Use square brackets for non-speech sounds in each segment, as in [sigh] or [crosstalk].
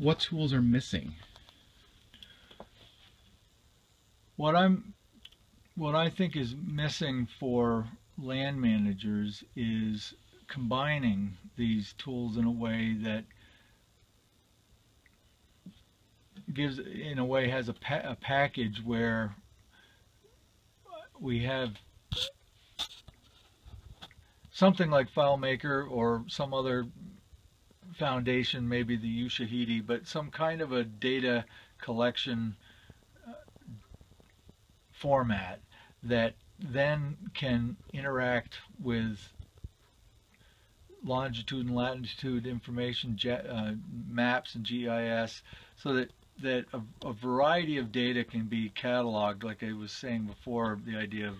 what tools are missing? What I'm, what I think is missing for land managers is combining these tools in a way that gives, in a way, has a, pa a package where we have something like FileMaker or some other foundation, maybe the Ushahidi, but some kind of a data collection uh, format that then can interact with longitude and latitude information, uh, maps and GIS, so that that a, a, variety of data can be cataloged, like I was saying before, the idea of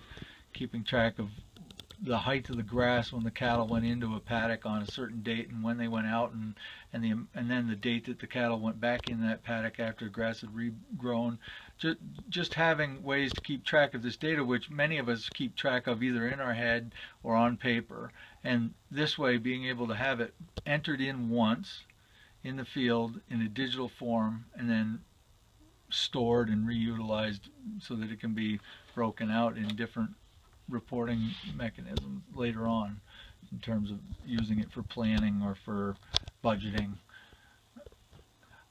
keeping track of the height of the grass when the cattle went into a paddock on a certain date and when they went out and and the and then the date that the cattle went back in that paddock after the grass had regrown. Just just having ways to keep track of this data which many of us keep track of either in our head or on paper. And this way being able to have it entered in once in the field in a digital form and then stored and reutilized so that it can be broken out in different reporting mechanisms later on in terms of using it for planning or for budgeting.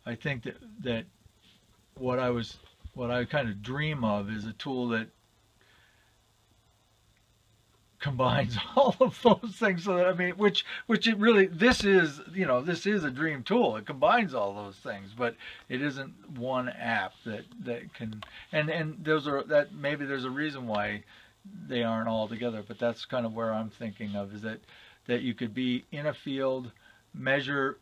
I think that that what I was what I kind of dream of is a tool that combines [laughs] all of those things so that I mean which which it really this is you know this is a dream tool it combines all those things but it isn't one app that that can and and those are that maybe there's a reason why they aren't all together. But that's kind of where I'm thinking of is that that you could be in a field, measure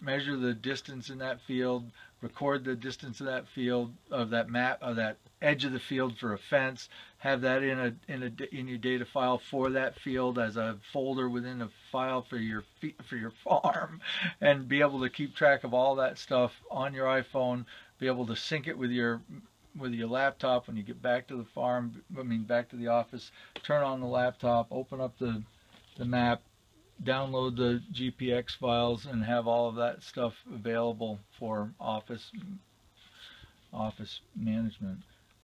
measure the distance in that field, record the distance of that field of that map of that edge of the field for a fence, have that in a in a in your data file for that field as a folder within a file for your for your farm, and be able to keep track of all that stuff on your iPhone, be able to sync it with your with your laptop when you get back to the farm, I mean back to the office, turn on the laptop, open up the, the map, download the GPX files and have all of that stuff available for office office management.